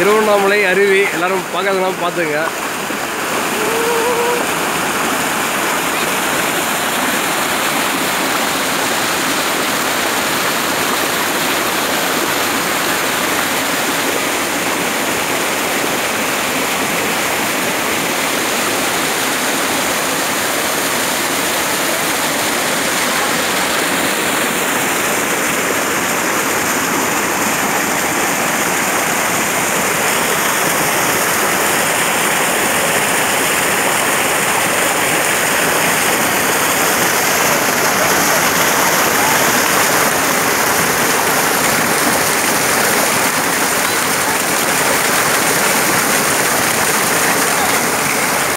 திருவண்ணாமலை அருவி எல்லாரும் பார்க்காதவங்க பார்த்துங்க